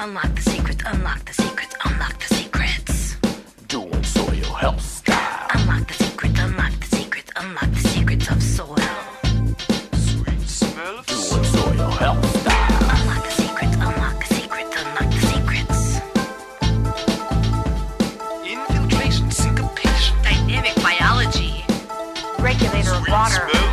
Unlock the secrets, unlock the secrets, unlock the secrets. Doing soil health style. Unlock the secrets, unlock the secrets, unlock the secrets of soil. Sweet smell of Doing soil health style. Unlock the secrets, unlock the secrets, unlock the secrets. Infiltration, syncopation, dynamic biology, regulator of water.